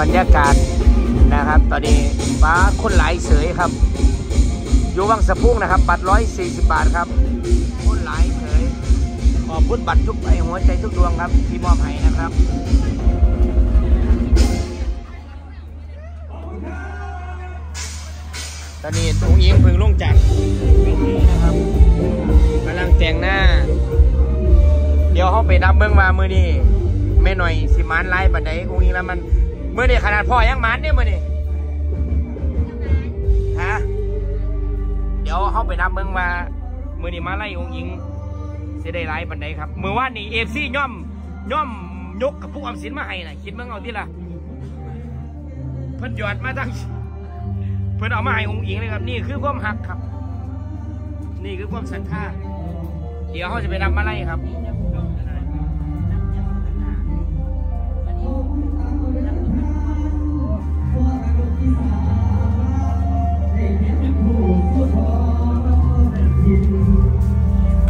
บรรยากาศนะครับ ตอนนี้ฟ้าคนหลายเสยครับ อยู่วังสะพุ่งนะครับ บัตรร้อยสี่สิบบาทครับคนหลายเสยขอบคุณบัตรทุกใบหัวใจทุกดวงครับ ที่มอบให้นะครับตอนนี้องยิงพึงลงจากเวทีนะครับกำลังแต่งหน้า เดี๋ยวเขาไปนับเบิ้งมามือนี่แม่หน่อยสิมันไล่บันไดองยิงแล้วมัน มื่อนี่ขนาดพ่อยังมันเนี่ยมื่อนี่ฮะเดี๋ยวเขาไปนับเบิ้งมามื่อนี่มาไล่องยิงเสียได้ไล่บันไดครับมื่อว่านี่เอฟซีย่อมย่อมยกกับผู้ออมสินมาให้น่ะคิดเบิ้งเอาที่ละเพิ่นหยอดมาตั้งเพื่นเอามาให้องค์อิงเลยครับ นี่คือความหักครับ นี่คือความศรัทธาเดี๋ยวเขาจะไปนำมาไล่ครับ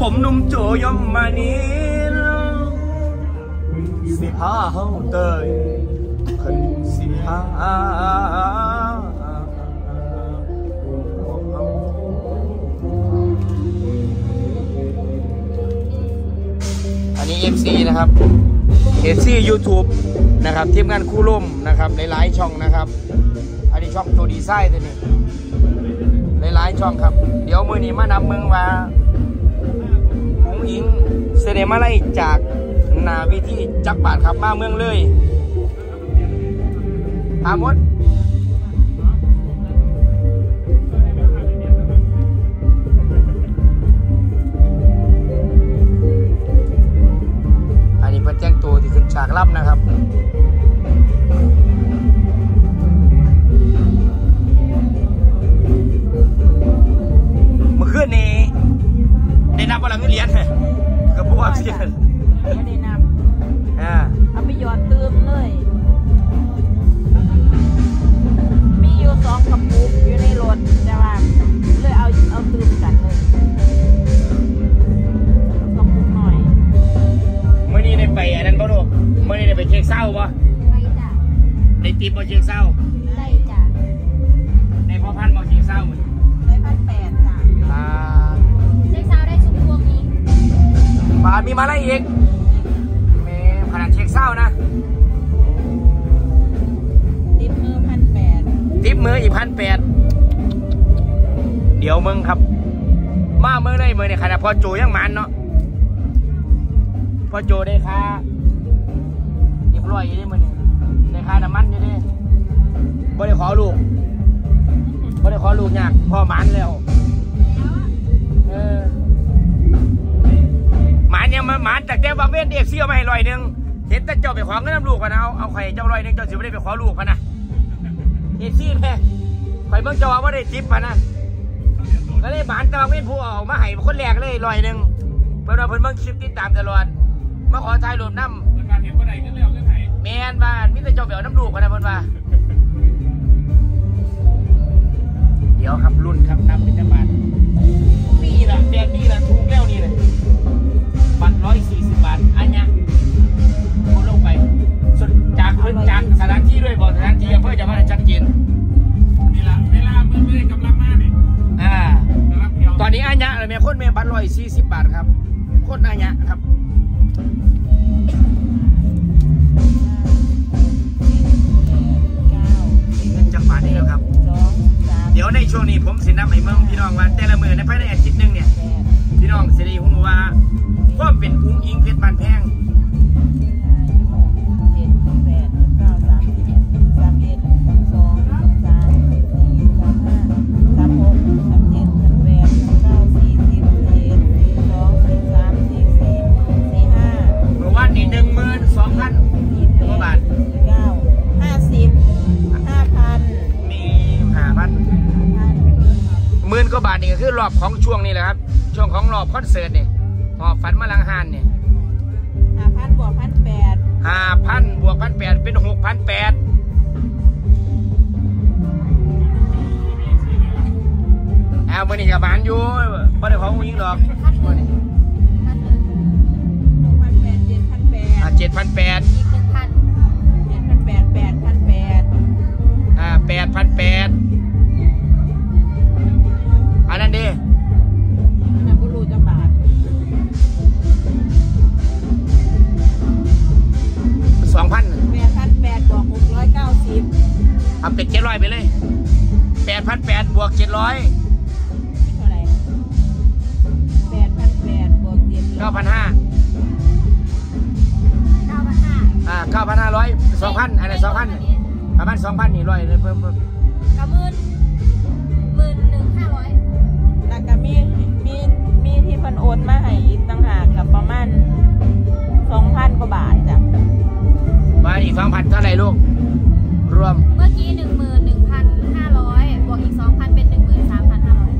ผมนุ่มโจยอมมานีสิพาเฮาเตยขึ้นสิพาอันนี้ FC นะครับ FC YouTube นะครับทีมงานคู่ร่มนะครับหลายๆช่องนะครับ อันนี้ช่องตัวดีไซน์ตัวนี้หลายๆช่องครับ เดี๋ยวมือนี้มานำเมืองมา มาไล่จากนาวิธีจักบาทครับมาเมืองเลยอามดอันนี้เป็นแจ้งตัวที่ขึ้นฉากรับนะครับ ไม่ได้นับอ่าเอาไปหยอดเติมเลย มีอยู่สองกระปุกอยู่ในรถแต่ว่าเลยเอาเอาเติมกันเลยกระปุกหน่อยเมื่อนี้ได้ไปอันนั้นป่ะลูกเมื่อนี้ได้ไปเช็คเศร้าป่ะไปจ้ะได้ตีบ่เช็คเศร้าได้จ้ะได้พ่อพันธุ์บ่เช็คเศร้าเหมือนได้พันแปดจ้ะอ่าเซ็กซาวได้ชุดพวงนี้บาทมีมาอะไรอีกแม่ขนาด เช็คเศร้านะติดมือพันแปดทิปมืออีกพันแปดเดี๋ยวมึงครับ มาเมื่อได้เมื่อในขณะพอโจยังมันเนาะพอโจได้ค่าเรียบร้อยอยู่นี่มื่อนี่ได้ค่าน้ำมันอยู่นี่บ่ได้ขอลูกบ่ได้ขอลูกยากพ่อหมันแล้วเออหมันยังมาหมันจากแต่บางเว้นเอฟซีเอามาให้ร้อยหนึ่ง เห็นแต่เจ้าไปขอเงินน้ำลูกพะนะเอาเอาไข่เจ้าร้อยหนึ่งเจ้าสิไม่ได้ไปขอลูกพะนะเอซี่แม่ข่อยเบิ่งจะว่าว่าได้ทิปพะนะก็เลยบานตะวันเป็นผู้เอามาให้คนแรกเลยลอยหนึ่งเพิ่นว่าเพิ่นเบิ่งคลิปติดตามตลอดมาขอถ่ายรูปน้ำมันการเห็นว่าไหนกันแล้วกันไหน แม่นบ้านมิแต่เจ้าไปเอาน้ำลูกพะนะเพิ่นว่า นนี้อัญญะเลยแม่คนเมบัตรร้อยสี่สิบบาทครับคนอัญญะครับเก้าเงินจักบาทนี่แล้วครับ เดี๋ยวในช่วงนี้ผมสินำให้เมืองพี่น้องว่าแต่ละมือในภายในอาทิตย์หนึงเนี่ย พี่น้องสิได้ฮู้ว่าก็เป็นอุ้งอิงเพชรบานแพง ของรอบคอนเสิร์ตนี่หอบฝันมาลังหานเนี่ยห้าพันบวกพันแปดห้าพันบวกพันแปดเป็นหกพันแปดเอามื่อนี้กับบานอยู่บ่ได้ของอุ้งอิงหรอกมื้อนี้พันหนึ่งหกพันแปดเจ็ดพันแปดเจ็ดพันแปดอีกหนึ่งพันเจ็ดพันแปดแปดพันแปด อยไปเลยแปดพันแปดบวกเจ็ดร้อยเท่าไหร่แปดพันแปดบวกเจ็ดเก้าพันห้าเก้าพันห้าอ่าเก้าพันห้าร้อยสองพันอะไรสองพันประมาณสองพันนี่ร้อยเลยเพิ่มเพิ่มกระมื่นหมื่นหนึ่งห้าร้อยแล้วก็มีมีมีที่เพิ่นโอนมาให้อีกต่างหากกับประมาณสองพันกว่าบาทจ้ะมาอีกสองพันเท่าไหร่ลูก รวม เมื่อกี้หนึ่งหมื่นหนึ่งพันห้าร้อยบวกอีกสองพันเป็นหนึ่งหมื่นสามพันห้าร้อย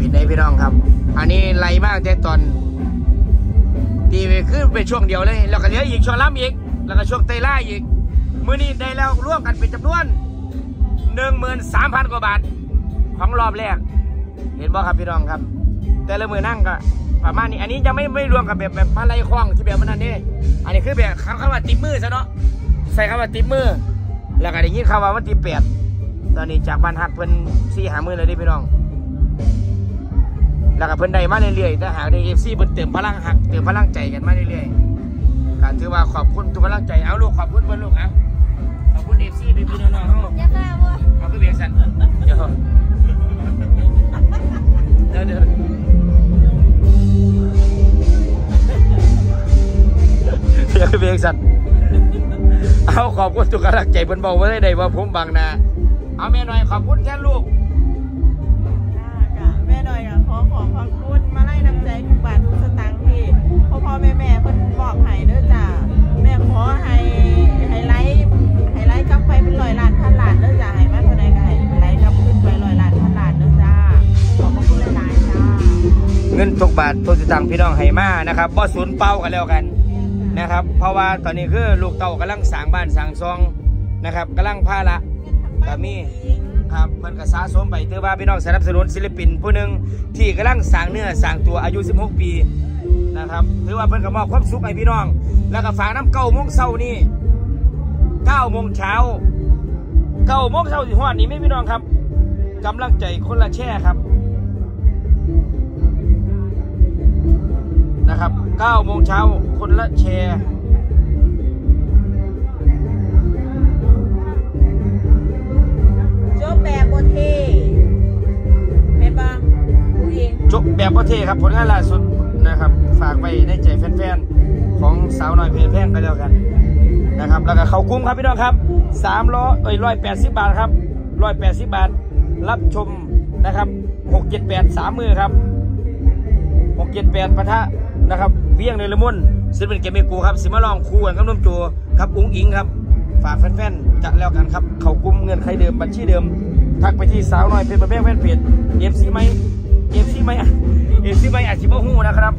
ปิดได้พี่น้องครับ อันนี้ไล่มากแต่ตอนตีไปขึ้นไปช่วงเดียวเลย แล้วก็เหลืออีกช่วงล้ำอีก แล้วก็ช่วงเตยล่าอีก มื้อนี้ได้แล้วร่วมกันเป็นจำนวนหนึ่งหมื่นสามพันกว่าบาท ของรอบแรก เห็นบ่ครับพี่น้องครับ แต่ละมือนั่งก็ประมาณนี้ อันนี้ยังไม่ไม่รวมกับแบบแบบมาไล่คล้องที่แบบมันนั่นนี่อันนี้คือแบบคำคำว่าติดมือซะเนาะ ใส่คำว่าติดมือ แล้วก็ได้ยินคำว่ามันติดแปดตอนนี้จากบ้านหักเพิ่นสี่หามือเลยดิพี่น้อง แล้วก็เพิ่นได้มาเรื่อยๆแต่หากได้เอฟซีเพิ่นเติมพลังหักเติมพลังใจกันมาเรื่อยๆก็ถือว่าขอบคุณทุกกำลังใจเอาลูกขอบคุณเพิ่นลูกเอาขอบคุณเอฟซีพี่น้องๆเฮาอย่าฆ่าวัวเอาคือเบียงสันเดี๋ยวเดี๋ยวเดี๋ยวเบียวคือเบียงสัน เอาขอบคุณทุกกำลังใจเพิ่นบอกว่าได้ได้ว่าผมบางนา เอาแม่หน่อยขอบคุณแค่ลูกค่ะแม่หน่อยก็ขอขอบพระคุณมาไล่น้ำใจทุกบาททุกสตางค์ที่พ่อพ่อแม่แม่เพิ่นบอกให้เด้อจ้ะแม่ขอให้ให้ไลฟ์ให้ไลฟ์กลับไปเป็นร้อยล้านพันล้านเด้อจ้ะให้มาเท่าใดก็ให้ไลฟ์กลับขึ้นไปร้อยล้านพันล้านเด้อจ้าขอบพระคุณหลายๆจ้า เงินทุกบาททุกสตางค์พี่น้องให้มานะครับบ่สูญเป้ากันแล้วกัน นะครับ เพราะว่าตอนนี้คือลูกเต่ากำลังสร้างบ้านสร้างซองนะครับกำลังพาละก็มีครับเพิ่นก็สะสมไปถือว่าพี่น้องสนับสนุนศิลปินผู้หนึ่งที่กำลังสร้างเนื้อสร้างตัวอายุ 16 ปีนะครับถือว่าเพิ่นก็มอบความสุขให้พี่น้อง แล้วก็ฝากน้ำเก้าโมงเช้านี่9โมงเช้า9โมงเช้าสิฮอดนี่ไม่พี่น้องครับกำลังใจคนละแช่ครับ นะครับ9โมงเช้าคนละแชร์จบแบบโบเทแม่นบ่ผู้หญิงจบแบบประเทศครับผลงานล่าสุดนะครับ ฝากไปในใจแฟนๆ ของสาวน้อยเพจแพงกันแล้วกันนะครับ แล้วก็เขากุ้มครับพี่น้องครับสามร้อยเอ้ยร้อยแปดสิบบาทครับร้อยแปดสิบบาท รับชมนะครับหกเจ็ดแปดสามมือครับหกเจ็ดแปดปะทะ นะครับเวียงในละมุนศิลปินเกมเมกูครับสิมาลองคู่กันกับน้มโจครับอุ้งอิงครับ ฝากแฟนๆจัดแล้วกันครับ เขากุมเงินใครเดิมบัญชีเดิม ทักไปที่สาวน้อยเพชรบ้านแพงแฟนเพจ FC ไหม FC ไหม FC ไหมอาจจะบ่ฮู้นะครับ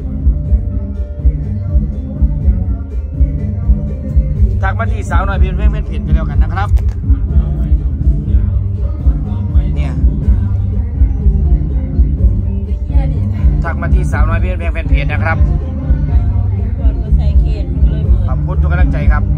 ทักมาที่สาวน้อยเพชรบ้านแพงแฟนเพจกันแล้วกันนะครับ ทักมาที่สาวน้อยเพชรบ้านแพงแฟนเพจนะครับขอบคุณทุกกำลังใจครับ